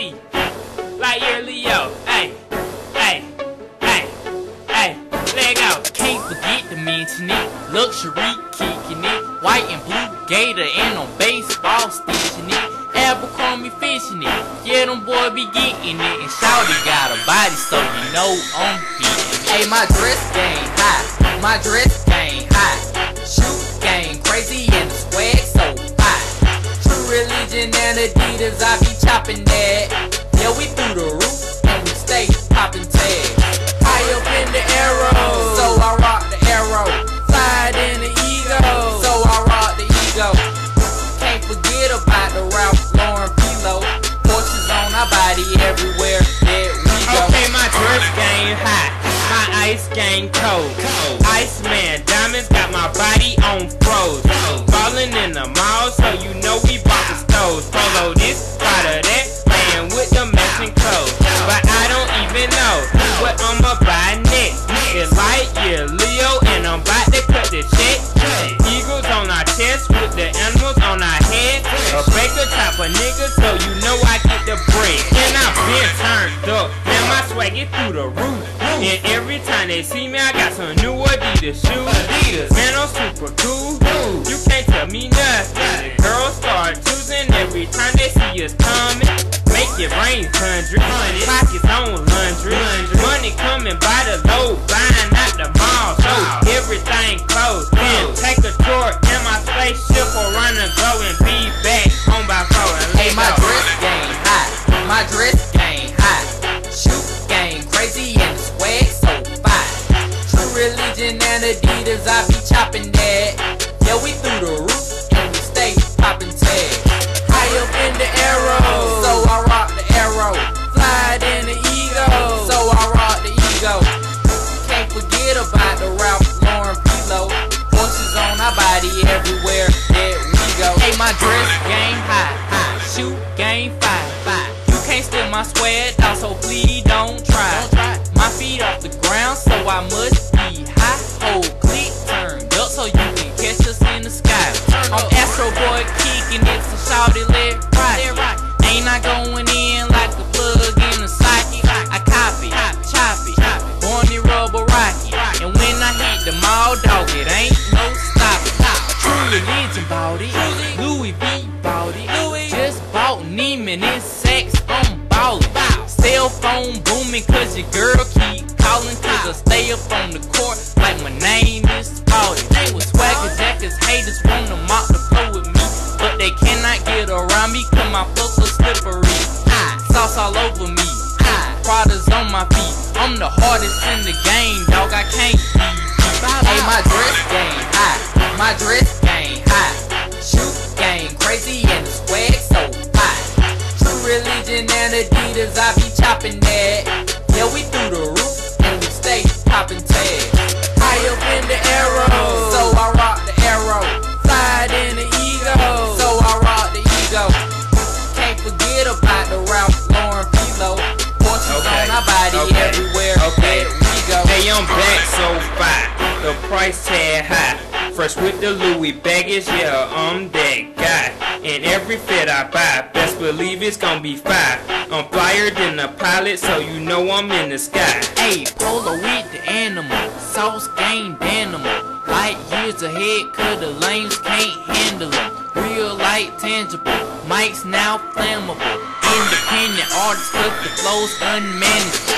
see. Like your Leo, hey, hey, hey, hey, Let go. Can't forget to mention it. Luxury kicking it. White and blue gator and on baseball stitching it. Abercrombie fishing it. Yeah, them boy be getting it. And Shawty got a body, so you know I'm beating Hey, my dress game high. My dress game high. Shoot game crazy and the swag so high. True religion and Adidas, I be chopping that. Yeah, we through the roof and we stay popping tags. High up in the arrow, so I rock the arrow. Fly in the ego, so I rock the ego. Can't forget about the Ralph Lauren Polo. Porsches on our body everywhere that we go. Okay, my dress game hot, my ice game cold. Iceman diamonds got my body on froze. Falling in the mall, so you know we bought the stoves. Follow this, baker type of nigga, so you know I get the bread. And I've been turned up, now my swag get through the roof. And every time they see me, I got some new Adidas shoes. Adidas. Man, I'm super cool. You can't tell me nothing. Girls start choosing every time they see us coming. Make your brains hundred. Pockets on laundry. Money coming by the chopping that. Yeah, we through the roof and we stay popping tags. High up in the arrow, so I rock the arrow. Fly it in the ego, so I rock the ego. Can't forget about the Ralph Lauren Polo. Horses on our body everywhere that we go. Hey, my dress game I'm Astro Boy kicking it, shout it, let right. Ain't I going in like a plug in a socket? I copy, chop it, born the rubber rocket. And when I hit the mall, dog, it ain't no stopping. True religion bought it, Louis V bought it, just bought Neiman and Saks, I'm ballin'. Cell phone booming cause your girl keep calling cause I stay up on the cannot get around me cause my flow so slippery. Sauce all over me, Prada's on my feet. I'm the hardest in the game, dog. I can't be beat. Hey, my dress game high, my dress game high. Shoot game crazy and the swag so high. True religion and Adidas, I be chopping that. Yeah, we through the roof and we stay popping tags. Okay, body okay, everywhere okay. we go. Hey, I'm back so fine. The price tag high. Fresh with the Louis baggage, yeah, I'm that guy. And every fit I buy, best believe it's gonna be fire. I'm flyer than a pilot, so you know I'm in the sky. Hey, Polo with the animal, sauce game animal. Light years ahead, cause the lames can't handle them. Real light tangible, mics now flammable. Independent artists, cause the flow's unmanageable.